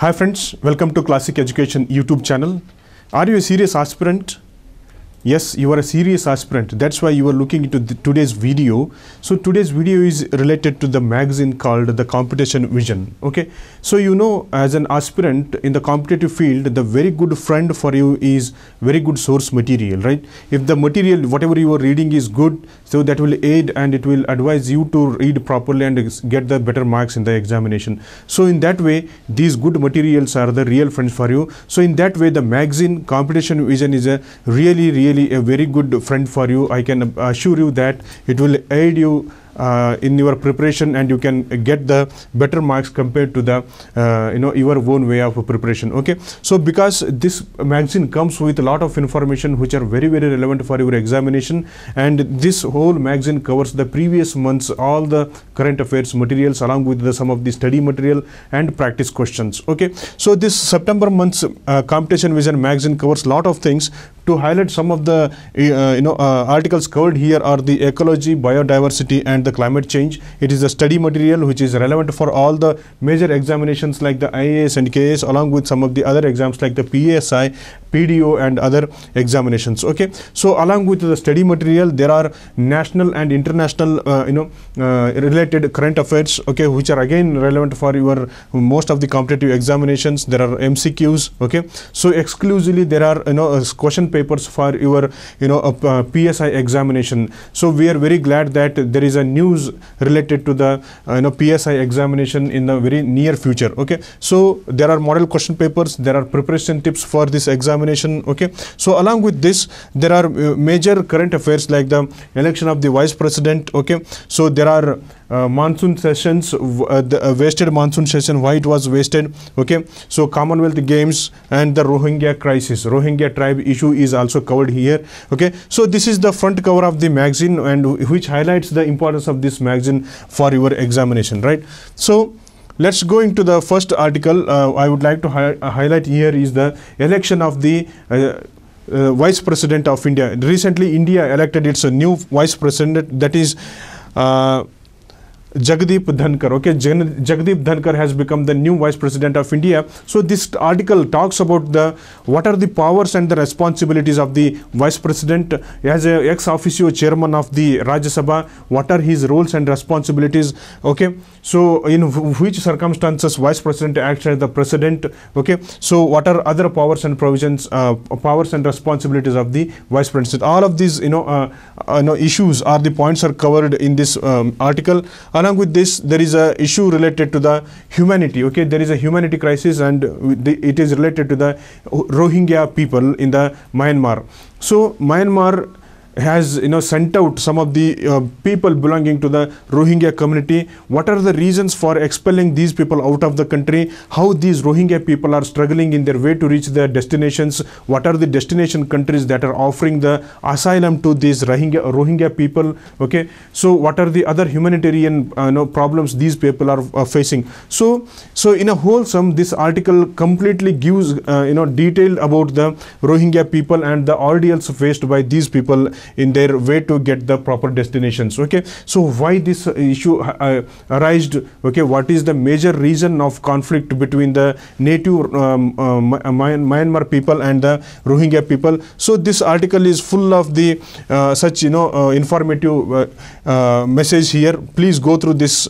Hi friends, welcome to Classic Education YouTube channel. Are you a serious aspirant? Yes, you are a serious aspirant. That's why you are looking into the, today's video. So today's video is related to the magazine called the Competition Vision. Okay, so you know as an aspirant in the competitive field, the very good friend for you is very good source material, right? If the material, whatever you are reading is good, so that will aid and it will advise you to read properly and get the better marks in the examination. So in that way, these good materials are the real friends for you. So in that way, the magazine Competition Vision is a really, really a very good friend for you. I can assure you that it will aid you uh, in your preparation and you can get the better marks compared to the uh, you know your own way of preparation. Okay? So because this magazine comes with a lot of information which are very very relevant for your examination and this whole magazine covers the previous months all the current affairs materials along with the some of the study material and practice questions. Okay? So this september month's uh, competition vision magazine covers lot of things to highlight some of the uh, you know uh, articles covered here are the ecology biodiversity and the climate change. It is a study material which is relevant for all the major examinations like the IAS and KAS along with some of the other exams like the PSI PDO and other examinations okay? So along with the study material there are national and international uh, you know uh, related current affairs okay which are again relevant for your most of the competitive examinations. There are MCQs okay? So exclusively there are you know uh, question papers for your you know uh, PSI examination. So we are very glad that there is a news related to the uh, you know PSI examination in the very near future okay? So there are model question papers there are preparation tips for this examination okay? So along with this there are uh, major current affairs like the election of the vice president okay? So there are uh, monsoon sessions uh, the uh, wasted monsoon session why it was wasted okay? So commonwealth games and the rohingya crisis rohingya tribe issue is also covered here okay? So this is the front cover of the magazine and which highlights the importance of this magazine for your examination right? So let's go into the first article. Uh, i would like to hi- uh, highlight here is the election of the uh, uh, vice president of india. Recently india elected its new vice president that is uh, Jagdeep Dhankhar. Okay, Jagdeep Dhankhar has become the new Vice President of India. So this article talks about the what are the powers and the responsibilities of the Vice President as a ex officio chairman of the Rajya Sabha. What are his roles and responsibilities? Okay, so in wh- which circumstances Vice President acts as the President? Okay, so what are other powers and provisions, uh, powers and responsibilities of the Vice President? All of these, you know, uh, uh, you know, issues are the points are covered in this um, article along with this there is a issue related to the humanity okay? There is a humanity crisis and it is related to the rohingya people in the myanmar. So myanmar has you know sent out some of the uh, people belonging to the rohingya community. What are the reasons for expelling these people out of the country? How these rohingya people are struggling in their way to reach their destinations? What are the destination countries that are offering the asylum to these rohingya, rohingya people? Okay. So what are the other humanitarian uh, you know, problems these people are uh, facing? So so in a wholesome this article completely gives uh, you know detail about the rohingya people and the ordeals faced by these people in their way to get the proper destinations okay? So why this issue uh, arised okay? What is the major reason of conflict between the native um, uh, myanmar people and the rohingya people? So this article is full of the uh, such you know uh, informative uh, uh, message here. Please go through this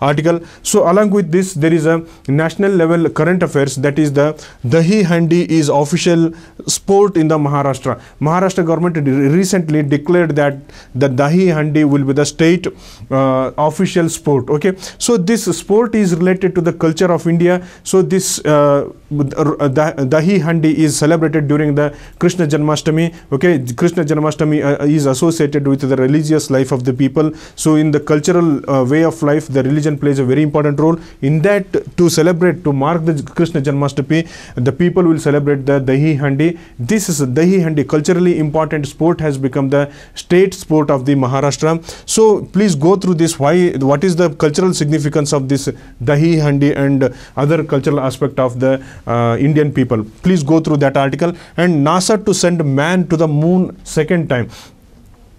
article. So along with this there is a national level current affairs that is the dahi handi is official sport in the maharashtra. Maharashtra government re- recently declared that the dahi handi will be the state uh, official sport okay? So this sport is related to the culture of india. So this uh, dahi handi is celebrated during the krishna janmashtami okay? Krishna janmashtami uh, is associated with the religious life of the people. So in the cultural uh, way of life the religion plays a very important role. In that to celebrate to mark the krishna janmashtami the people will celebrate the dahi handi. This is dahi handi culturally important sport has become the state sport of the maharashtra. So please go through this. Why what is the cultural significance of this dahi handi and other cultural aspect of the uh, indian people? Please go through that article. And nasa to send man to the moon second time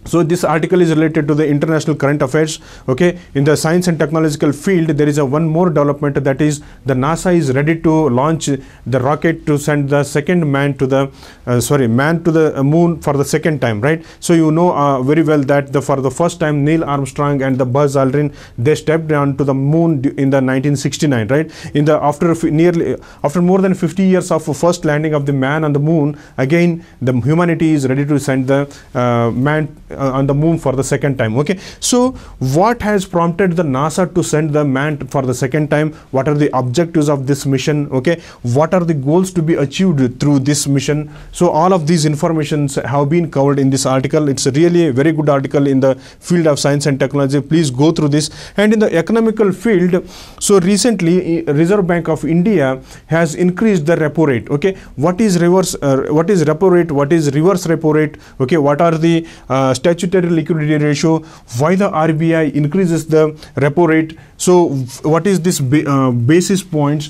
so this article is related to the international current affairs okay? In the science and technological field there is a one more development that is the nasa is ready to launch the rocket to send the second man to the uh, sorry man to the moon for the second time right? So you know uh, very well that the for the first time neil armstrong and the buzz aldrin they stepped down to the moon in the 1969 right? In the after nearly after more than 50 years of first landing of the man on the moon again the humanity is ready to send the uh, man uh, on the moon for the second time okay? So what has prompted the nasa to send the man for the second time? What are the objectives of this mission okay? What are the goals to be achieved through this mission? So all of these informations have been covered in this article. It's really a very good article in the field of science and technology. Please go through this. And in the economical field so recently reserve bank of india has increased the repo rate okay? What is reverse uh, what is repo rate? What is reverse repo rate? Okay what are the uh, statutory liquidity ratio, why the RBI increases the repo rate. So what is this uh, basis points?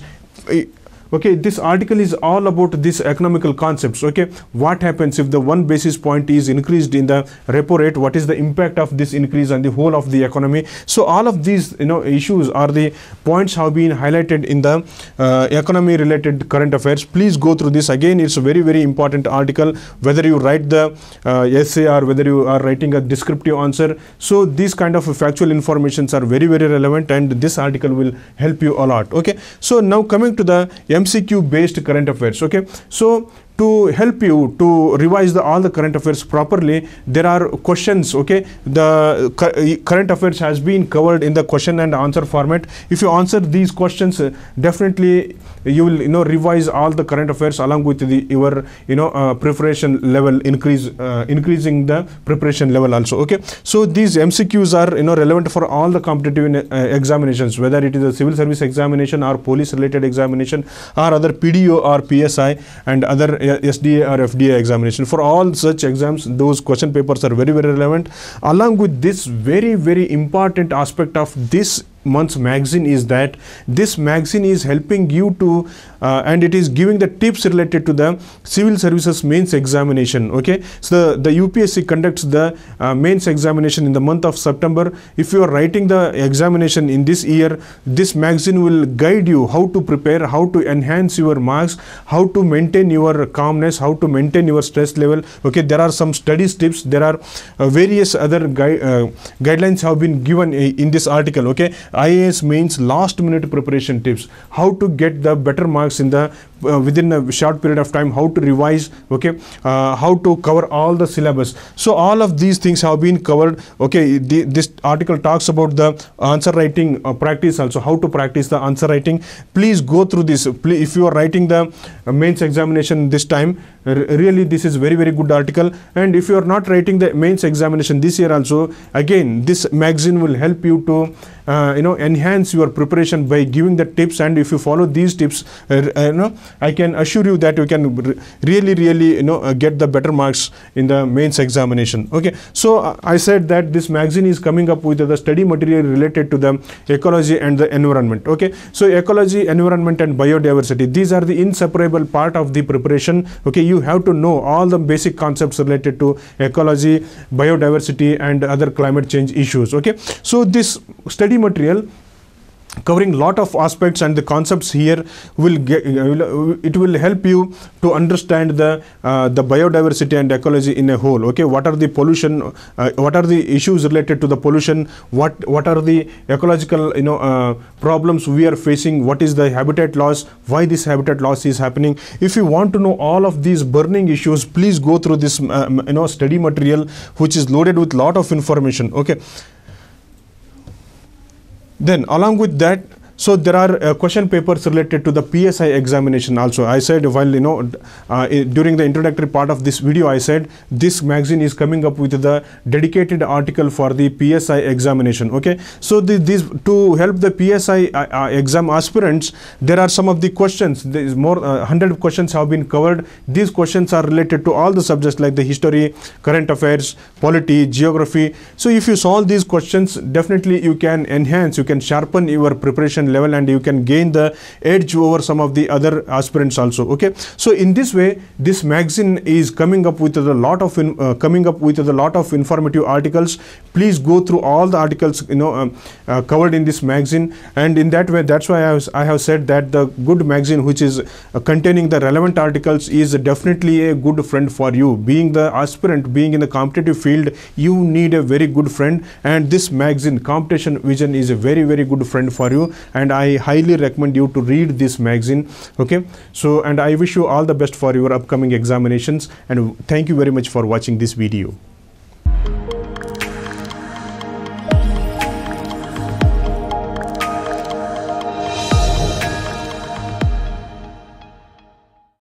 Okay this article is all about this economical concepts okay? What happens if the one basis point is increased in the repo rate? What is the impact of this increase on the whole of the economy? So all of these you know issues are the points have been highlighted in the uh, economy related current affairs. Please go through this. Again it's a very very important article. Whether you write the uh, essay or whether you are writing a descriptive answer. So these kind of factual informations are very very relevant and this article will help you a lot okay? So now coming to the MCQ based current affairs. Okay, so to help you to revise the, all the current affairs properly there are questions okay? The current affairs has been covered in the question and answer format. If you answer these questions uh, definitely you will you know revise all the current affairs along with the your you know uh, preparation level increase uh, increasing the preparation level also okay? So these mcqs are you know relevant for all the competitive uh, examinations whether it is a civil service examination or police related examination or other pdo or psi and other uh, SDA or FDA examination. For all such exams, those question papers are very, very relevant. Along with this very, very important aspect of this month's magazine is that this magazine is helping you to uh, and it is giving the tips related to the civil services mains examination okay? So the, the upsc conducts the uh, mains examination in the month of september. If you are writing the examination in this year this magazine will guide you how to prepare how to enhance your marks how to maintain your calmness how to maintain your stress level okay? There are some study tips. There are uh, various other gui uh, guidelines have been given in this article okay IAS means last minute preparation tips. How to get the better marks in the uh, within a short period of time how to revise okay uh, how to cover all the syllabus. So all of these things have been covered okay. The, this article talks about the answer writing uh, practice also how to practice the answer writing. Please go through this. Please, if you are writing the uh, mains examination this time really this is very very good article. And if you are not writing the mains examination this year also again this magazine will help you to uh, you know enhance your preparation by giving the tips. And if you follow these tips uh, you know I can assure you that you can really, really, you know, uh, get the better marks in the mains examination. Okay. So uh, I said that this magazine is coming up with the study material related to the ecology and the environment. Okay. So ecology, environment and biodiversity, these are the inseparable part of the preparation. Okay. You have to know all the basic concepts related to ecology, biodiversity and other climate change issues. Okay. So this study material covering lot of aspects and the concepts here will get uh, it will help you to understand the uh, the biodiversity and ecology in a whole. Okay what are the pollution uh, what are the issues related to the pollution? What what are the ecological you know uh, problems we are facing? What is the habitat loss? Why this habitat loss is happening? If you want to know all of these burning issues please go through this uh, you know study material which is loaded with lot of information. Okay then along with that so there are uh, question papers related to the PSI examination also. I said while you know uh, during the introductory part of this video, I said this magazine is coming up with the dedicated article for the PSI examination. Okay, so the, this to help the PSI uh, uh, exam aspirants, there are some of the questions. There is more uh, hundred questions have been covered. These questions are related to all the subjects like the history, current affairs, polity, geography. So if you solve these questions, definitely you can enhance, you can sharpen your preparation level and you can gain the edge over some of the other aspirants also okay? So in this way this magazine is coming up with a lot of in, uh, coming up with a lot of informative articles. Please go through all the articles you know um, uh, covered in this magazine. And in that way that's why I, was, I have said that the good magazine which is uh, containing the relevant articles is definitely a good friend for you. Being the aspirant being in the competitive field you need a very good friend. And this magazine competition vision is a very very good friend for you and i highly recommend you to read this magazine okay? So and i wish you all the best for your upcoming examinations and thank you very much for watching this video